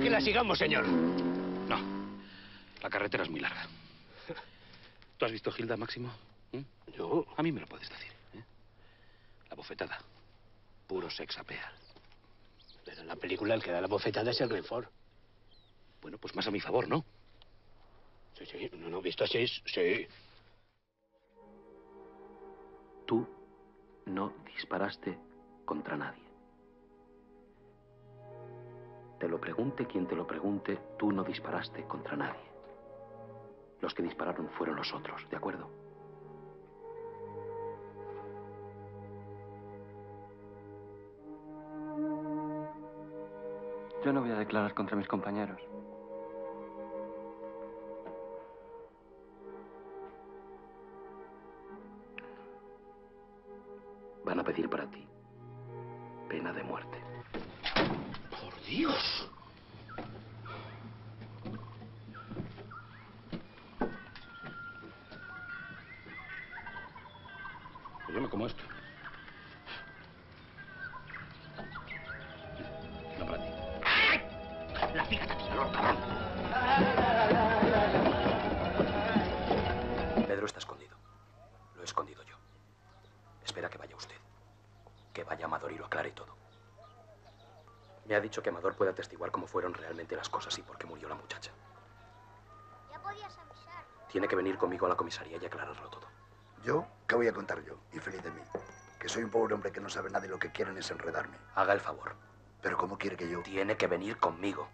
Venga, sigamos, señor. No. La carretera es muy larga. ¿Tú has visto Hilda, Máximo? ¿Mm? Yo. A mí me lo puedes decir. ¿eh? La bofetada. Puro sex appeal. Pero en la película el que da la bofetada es el Rey Ford. Bueno, pues más a mi favor, ¿no? Sí, sí. No, no, visto así, sí. Tú no disparaste contra nadie. Te lo pregunte quien te lo pregunte, tú no disparaste contra nadie. Los que dispararon fueron los otros, ¿de acuerdo? Yo no voy a declarar contra mis compañeros. Van a pedir para ti pena de muerte. ¡Por Dios! Pues yo me como esto. No para ti. La fíjate, tío, cabrón. Pedro está escondido. Lo he escondido yo. Espera que vaya usted. Que vaya Amador y lo aclare todo. Me ha dicho que Amador puede atestiguar cómo fueron realmente las cosas y por qué murió la muchacha. Ya podías avisar. Tiene que venir conmigo a la comisaría y aclararlo todo. ¿Yo? ¿Qué voy a contar yo? Y feliz de mí. Que soy un pobre hombre que no sabe nada y lo que quieren es enredarme. Haga el favor. Pero ¿cómo quiere que yo? Tiene que venir conmigo.